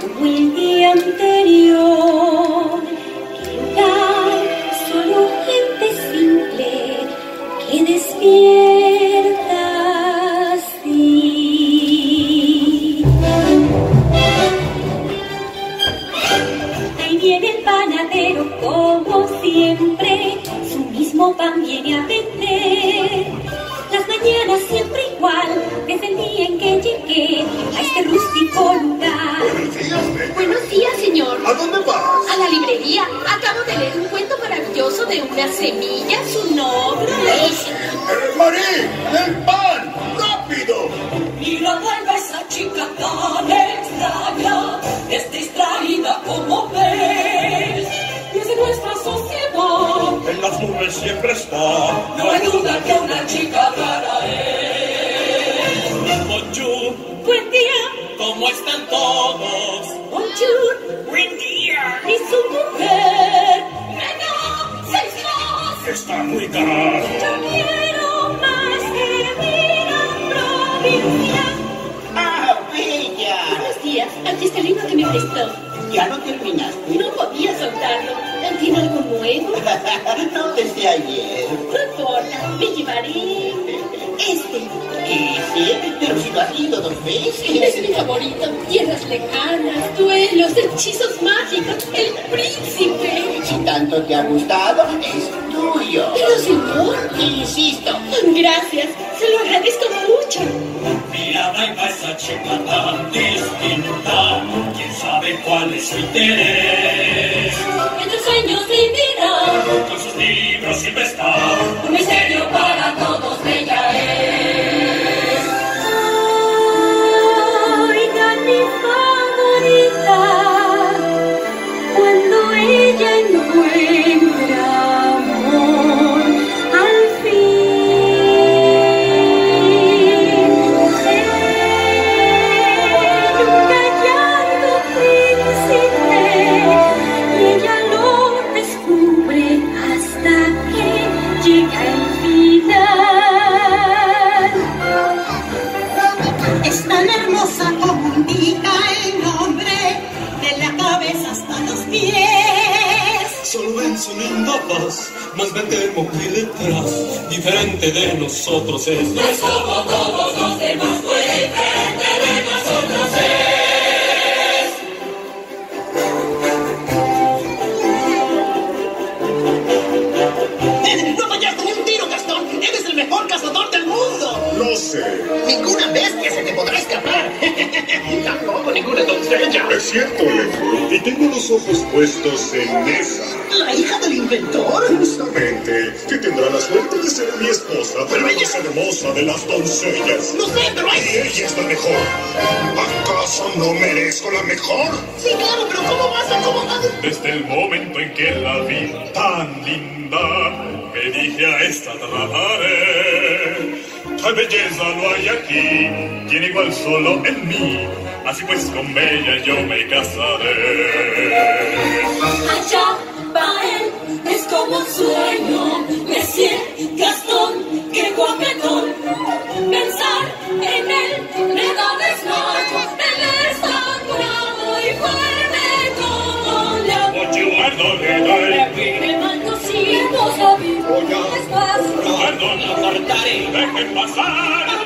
como el día anterior. Que solo gente simple que despierta así. Ahí viene el panadero como siempre, su mismo pan viene a vender. Las mañanas siempre igual, desde el día en que llegué a este rústico lugar. Buenos días, Becker. Buenos días, señor. ¿A dónde vas? A la librería. Acabo de leer un cuento maravilloso de una semilla, su nombre es... ¡Eh, ¡Marí! ¡El pan! ¡Rápido! Mira, vuelve esa chica tan extraña, es distraída como ves. Y es de nuestra sociedad, En las nubes siempre está. no hay duda que una chica rara ¿cómo están todos? bonjour, Buen día. y su mujer. Nena, seis más, Está muy caro. yo quiero más que vida provincia. ¡Ah, bella! Buenos días. Aquí está el libro que me prestó. ¿Ya no terminaste? No podía soltarlo. ¿Tiene algo nuevo? no desde ayer. No importa. Me llevaré este. ¿Ese? Pero si lo has leído dos Es veces. mi favorito. Tierras lejanas, duelos, hechizos mágicos, el príncipe. Si tanto te ha gustado, es tuyo. Pero señor, Insisto. gracias. Se lo agradezco mucho. Mira, va esa chica tan distinta. ¿Quién sabe cuál es su interés? Más me temo que detrás, diferente de nosotros es. No es como todos los demás, fue diferente de nosotros es. ¡No fallaste ni un tiro, Gastón! ¡Eres el mejor cazador del mundo! Lo sé. Ninguna bestia se te podrá escapar. Tampoco ninguna doncella. Es cierto, Lefu. Y tengo los ojos puestos en esa. La hija del inventor. Justamente, que tendrá la suerte de ser mi esposa, pero ella es hermosa de las doncellas. No sé, pero Y hay... ella es la mejor. ¿Acaso no merezco la mejor? Sí, claro, pero ¿cómo vas a acomodar? Desde el momento en que la vi tan linda, me dije a esta trataré. Tal belleza no hay aquí, tiene igual solo en mí. Así pues con bella yo me casaré. Allá es como un sueño. Monsieur Gastón, qué guapetón. Pensar en él me da desmayo. Él es tan bravo y fuerte como la Ocho le Me mando si hemos sabido. Voy a- Es más, Perdón, cortaré. dejen pasar.